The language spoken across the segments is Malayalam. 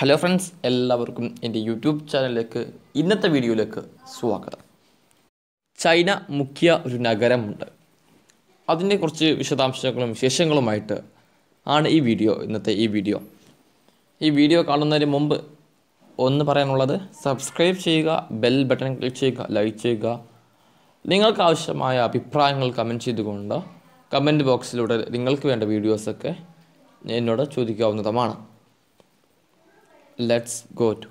ഹലോ ഫ്രണ്ട്സ് എല്ലാവർക്കും എന്റെ യൂട്യൂബ് ചാനലിലേക്ക് ഇന്നത്തെ വീഡിയോയിലേക്ക് സ്വാഗതം. ചൈന മുഖ്യ ഒരു നഗരമുണ്ട്. അതിന്റെ കുറച്ച് വിശദാംശങ്ങളും വിശേഷങ്ങളുമായിട്ട് ആണ് ഈ വീഡിയോ ഇന്നത്തെ ഈ വീഡിയോ. ഈ വീഡിയോ കാണുന്നതിന് മുമ്പ് ഒന്ന് പറയാനുള്ളത് സബ്സ്ക്രൈബ് ചെയ്യുക ബെൽ ബട്ടൺ ക്ലിക്ക് ചെയ്യുക ലൈക്ക് ചെയ്യുക. നിങ്ങൾക്ക് ആവശ്യമായ അഭിപ്രായങ്ങൾ കമന്റ് ചെയ്തുകൊണ്ട് കമന്റ് ബോക്സിലൂടെ നിങ്ങൾക്ക് വേണ്ട വീഡിയോസൊക്കെ എന്നോട് ചോദിക്കാവുന്നതുമാണ്. Let's go to.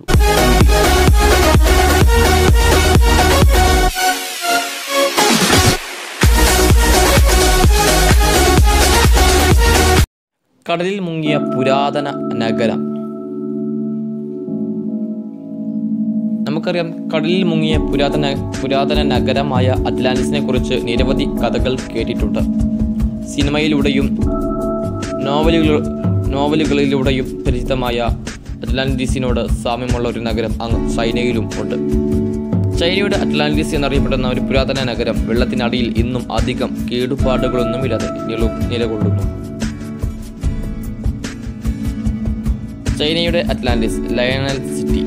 കടലിൽ മുങ്ങിയ പുരാതന നഗരം. നമുക്കറിയാം കടലിൽ മുങ്ങിയ പുരാതന പുരാതന നഗരമായ അറ്റ്ലാന്റിസിനെ കുറിച്ച് നിരവധി കഥകൾ കേട്ടിട്ടുണ്ട്. സിനിമയിലൂടെയും നോവലുകൾ നോവലുകളിലൂടെയും പരിചിതമായ അറ്റ്ലാന്റിസിനോട് സാമ്യമുള്ള ഒരു നഗരം അങ്ങ് ചൈനയിലും ഉണ്ട്. ചൈനയുടെ അറ്റ്ലാന്റിസ് എന്നറിയപ്പെടുന്ന ഒരു പുരാതന നഗരം വെള്ളത്തിനടിയിൽ ഇന്നും അധികം കേടുപാടുകളൊന്നുമില്ലാതെ നില നിലകൊള്ളുന്നു. ചൈനയുടെ അറ്റ്ലാന്റിസ് ലയണൽ സിറ്റി.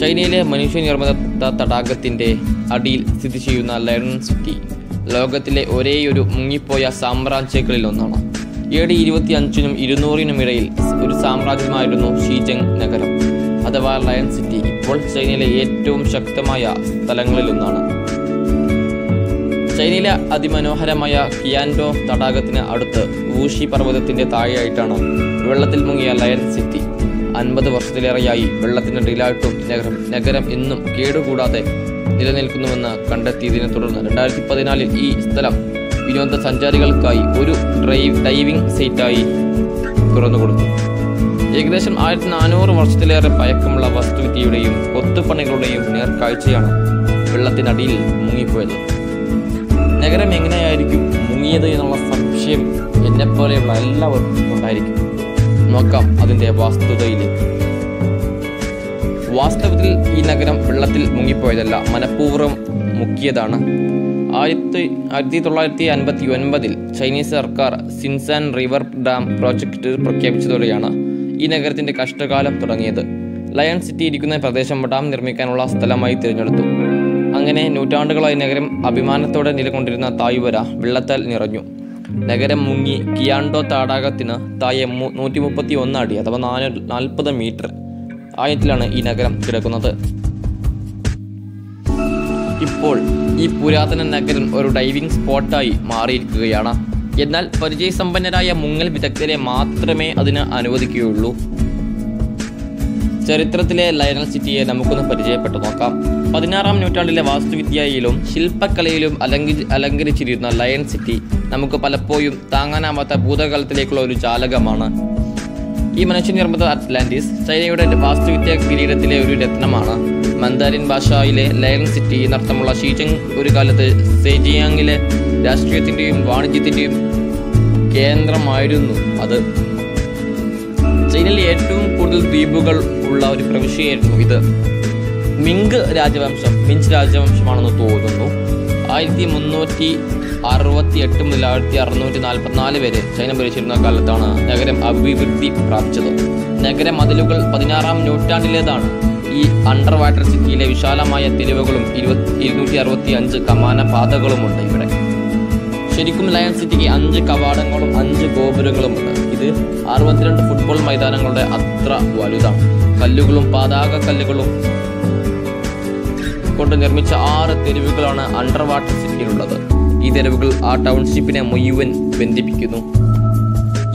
ചൈനയിലെ മനുഷ്യനിർമ്മിത തടാകത്തിന്റെ അടിയിൽ സ്ഥിതി ചെയ്യുന്ന ലയണൽ സിറ്റി ലോകത്തിലെ ഒരേയൊരു മുങ്ങിപ്പോയ സാമ്രാജ്യങ്ങളിൽ ഒന്നാണ് എ ഡി ഇരുപത്തി അഞ്ചിനും ഇരുന്നൂറിനും ഇടയിൽ ഒരു സാമ്രാജ്യമായിരുന്നു ഷീജങ് നഗരം അഥവാ ലയൺ സിറ്റി. ഇപ്പോൾ ചൈനയിലെ ഏറ്റവും ശക്തമായ സ്ഥലങ്ങളിലൊന്നാണ് ചൈനയിലെ അതിമനോഹരമായ കിയാൻഡോ തടാകത്തിന് അടുത്ത് വൂഷി പർവതത്തിന്റെ താഴെയായിട്ടാണ് വെള്ളത്തിൽ മുങ്ങിയ ലയൺ സിറ്റി. അൻപത് വർഷത്തിലേറെയായി വെള്ളത്തിനടിയിലായിട്ടും നഗരം നഗരം എന്നും കേടുകൂടാതെ നിലനിൽക്കുന്നുവെന്ന് കണ്ടെത്തിയതിനെ തുടർന്ന് രണ്ടായിരത്തി പതിനാലിൽ ഈ സ്ഥലം വിനോദസഞ്ചാരികൾക്കായി ഒരു ഡ്രൈവ് ഡൈവിംഗ് സൈറ്റായി തുറന്നുകൊടുത്തു. ഏകദേശം ആയിരത്തി നാനൂറ് വർഷത്തിലേറെ പഴക്കമുള്ള വസ്തുവിദ്യയുടെയും കൊത്തുപണികളുടെയും നേർക്കാഴ്ചയാണ് വെള്ളത്തിനടിയിൽ മുങ്ങിപ്പോയത്. നഗരം എങ്ങനെയായിരിക്കും മുങ്ങിയത് എന്നുള്ള സംശയം എന്നെപ്പോലെയുള്ള എല്ലാവർക്കും ഉണ്ടായിരിക്കും. നോക്കാം അതിന്റെ വാസ്തുതയിലേക്ക് വാസ്തവത്തിൽ ഈ നഗരം വെള്ളത്തിൽ മുങ്ങിപ്പോയതല്ല മനഃപൂർവം മുക്കിയതാണ്. ആയിരത്തി ആയിരത്തി തൊള്ളായിരത്തി അൻപത്തി ഒൻപതിൽ ചൈനീസ് സർക്കാർ സിൻസാൻ റിവർ ഡാം പ്രോജക്റ്റ് പ്രഖ്യാപിച്ചതോടെയാണ് ഈ നഗരത്തിന്റെ കഷ്ടകാലം തുടങ്ങിയത്. ലയൺ സിറ്റി ഇരിക്കുന്ന പ്രദേശം ഡാം നിർമ്മിക്കാനുള്ള സ്ഥലമായി തിരഞ്ഞെടുത്തു. അങ്ങനെ നൂറ്റാണ്ടുകളായി നഗരം അഭിമാനത്തോടെ നിലകൊണ്ടിരുന്ന തായ്വര വെള്ളത്താൽ നിറഞ്ഞു. നഗരം മുങ്ങി കിയാണ്ടോ തടാകത്തിന് താഴെ നൂറ്റി മുപ്പത്തി ഒന്ന് അടി അഥവാ നാല് നാൽപ്പത് മീറ്റർ ആയത്തിലാണ് ഈ നഗരം കിടക്കുന്നത്. ഇപ്പോൾ ഈ പുരാതന നഗരം ഒരു ഡൈവിംഗ് സ്പോട്ടായി മാറിയിരിക്കുകയാണ്. എന്നാൽ പരിചയസമ്പന്നരായ മുങ്ങൽ വിദഗ്ധരെ മാത്രമേ അതിന് അനുവദിക്കുകയുള്ളൂ. ചരിത്രത്തിലെ ലയനൽ സിറ്റിയെ നമുക്കൊന്ന് പരിചയപ്പെട്ടു നോക്കാം. പതിനാറാം നൂറ്റാണ്ടിലെ വാസ്തുവിദ്യയിലും ശില്പകലയിലും അലങ്കി അലങ്കരിച്ചിരുന്ന ലയൺ സിറ്റി നമുക്ക് പലപ്പോഴും താങ്ങാനാവാത്ത ഭൂതകാലത്തിലേക്കുള്ള ഒരു ജാലകമാണ്. ഈ മനുഷ്യനിർമ്മിത അറ്റ്ലാന്റിസ് ചൈനയുടെ വാസ്തുവിദ്യ കിരീടത്തിലെ ഒരു രത്നമാണ്. മന്ദാരിൻ ഭാഷയിലെ ലയൺ സിറ്റി എന്നർത്ഥമുള്ള ഷീജങ് ഒരു കാലത്ത് സെജിയാങ്ങിലെ രാഷ്ട്രീയത്തിന്റെയും വാണിജ്യത്തിന്റെയും കേന്ദ്രമായിരുന്നു അത്. ചൈനയിൽ ഏറ്റവും കൂടുതൽ ദ്വീപുകൾ ഉള്ള ഒരു പ്രവിശ്യയായിരുന്നു ഇത്. മിങ്ക് രാജവംശം മിഞ്ച് രാജവംശമാണെന്ന് തോന്നുന്നു. ആയിരത്തി മുന്നൂറ്റി അറുപത്തി എട്ട് മുതൽ ആയിരത്തി അറുന്നൂറ്റി നാൽപ്പത്തിനാല് വരെ ചൈന ഭരിച്ചിരുന്ന കാലത്താണ് നഗരം അഭിവൃദ്ധി പ്രാപിച്ചത്. നഗര മതിലുകൾ പതിനാറാം നൂറ്റാണ്ടിലേതാണ്. ഈ അണ്ടർ വാട്ടർ സിറ്റിയിലെ വിശാലമായ തെരുവുകളും ഇരുപത്തി ഇരുന്നൂറ്റി അറുപത്തി അഞ്ച് കമാന പാതകളുമുണ്ട് ഇവിടെ. ശരിക്കും ലയൺ സിറ്റിക്ക് അഞ്ച് കവാടങ്ങളും അഞ്ച് ഗോപുരങ്ങളും ഉണ്ട് ഇത് അറുപത്തിരണ്ട് ഫുട്ബോൾ മൈതാനങ്ങളുടെ അത്ര വലുതാണ്. കല്ലുകളും പാതാക കല്ലുകളും കൊണ്ട് നിർമ്മിച്ച ആറ് തെരുവുകളാണ് അണ്ടർ വാട്ടർ സിറ്റിയിലുള്ളത്. ഈ തെരുവുകൾ ആ ടൗൺഷിപ്പിനെ മുഴുവൻ ബന്ധിപ്പിക്കുന്നു.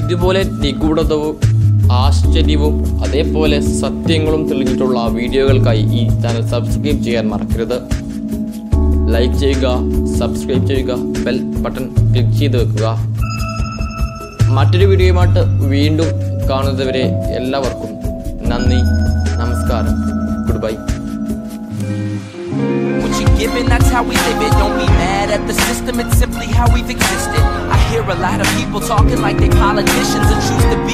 ഇതുപോലെ നിഗൂഢതവും ആശ്ചര്യവും അതേപോലെ സത്യങ്ങളും തെളിഞ്ഞിട്ടുള്ള വീഡിയോകൾക്കായി ഈ ചാനൽ സബ്സ്ക്രൈബ് ചെയ്യാൻ മറക്കരുത്. ലൈക്ക് ചെയ്യുക സബ്സ്ക്രൈബ് ചെയ്യുക ബെൽ ബട്ടൺ ക്ലിക്ക് ചെയ്ത് വെക്കുക. മറ്റൊരു വീഡിയോയുമായിട്ട് വീണ്ടും കാണുന്നതുവരെ എല്ലാവർക്കും നന്ദി നമസ്കാരം. Good bye. Giving, that's how we live it. Don't be mad at the system, it's simply how we've existed. I hear a lot of people talking like they politicians and choose to be.